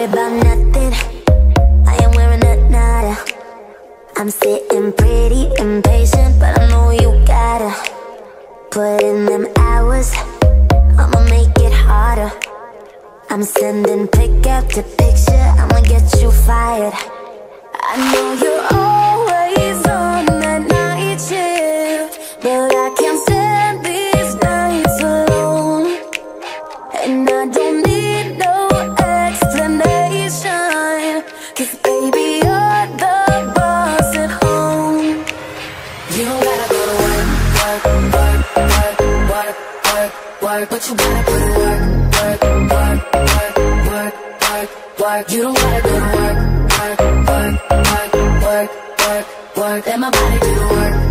worry about nothing. I am wearing a nada. I'm sitting pretty impatient But I know you gotta Put in them hours. I'ma make it harder. I'm sending pic after picture I'ma get you fired. Work, but you gotta put in work, work, work, work, work, work, work. You don't gotta go to work, work, work, work, work, work, work. Let my body do the work,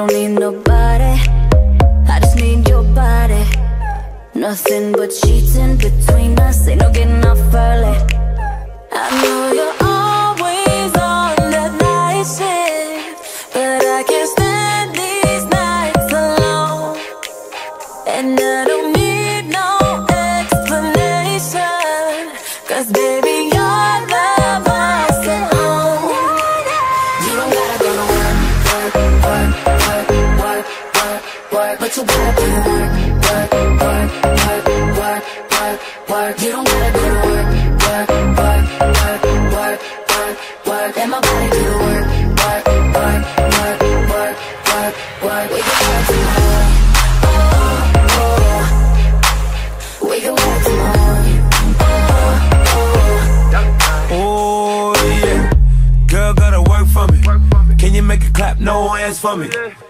don't need nobody, I just need your body. Nothing but sheets in between us, ain't no getting off early. I know you're always on that night shift, but I can't stand these nights alone. And I don't need no explanation Cause baby, for me.